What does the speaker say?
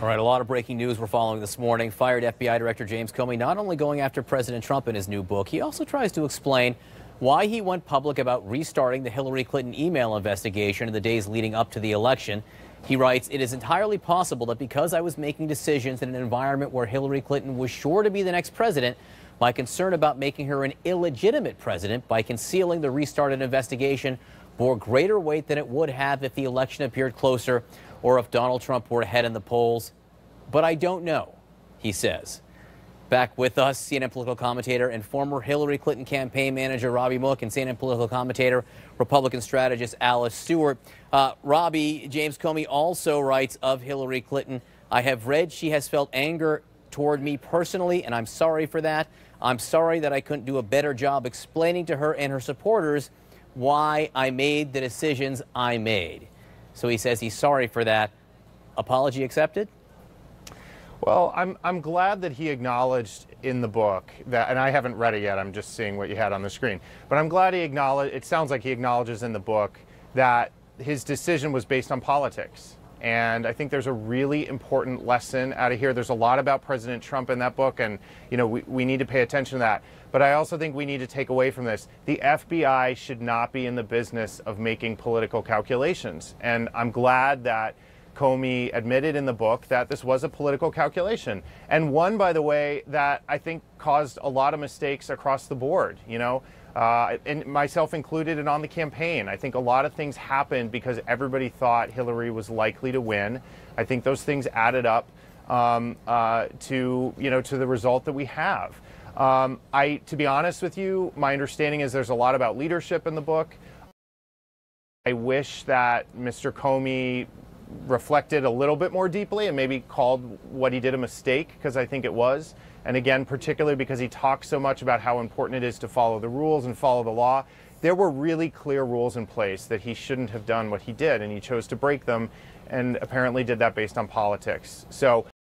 All right, a lot of breaking news we're following this morning. Fired FBI Director James Comey not only going after President Trump in his new book, he also tries to explain why he went public about restarting the Hillary Clinton email investigation in the days leading up to the election. He writes, It is entirely possible that because I was making decisions in an environment where Hillary Clinton was sure to be the next president, my concern about making her an illegitimate president by concealing the restarted investigation bore greater weight than it would have if the election appeared closer or if Donald Trump were ahead in the polls. But I don't know, he says. Back with us, CNN political commentator and former Hillary Clinton campaign manager Robby Mook and CNN political commentator, Republican strategist Alice Stewart. Uh, Robby, James Comey also writes of Hillary Clinton I have read she has felt anger toward me personally, and I'm sorry for that. I'm sorry that I couldn't do a better job explaining to her and her supporters why I made the decisions I made. So he says he's sorry for that. Apology accepted? Well, I'm, I'm glad that he acknowledged in the book that, and I haven't read it yet, I'm just seeing what you had on the screen, but I'm glad he acknowledged, it sounds like he acknowledges in the book that his decision was based on politics. And I think there's a really important lesson out of here. There's a lot about President Trump in that book, and you know we, we need to pay attention to that. But I also think we need to take away from this the FBI should not be in the business of making political calculations. And I'm glad that Comey admitted in the book that this was a political calculation, and one, by the way, that I think caused a lot of mistakes across the board. You know, uh, and myself included, and on the campaign, I think a lot of things happened because everybody thought Hillary was likely to win. I think those things added up um, uh, to you know to the result that we have. Um, I, to be honest with you, my understanding is there's a lot about leadership in the book. I wish that Mr. Comey reflected a little bit more deeply and maybe called what he did a mistake because I think it was. And again, particularly because he talks so much about how important it is to follow the rules and follow the law. There were really clear rules in place that he shouldn't have done what he did, and he chose to break them and apparently did that based on politics. So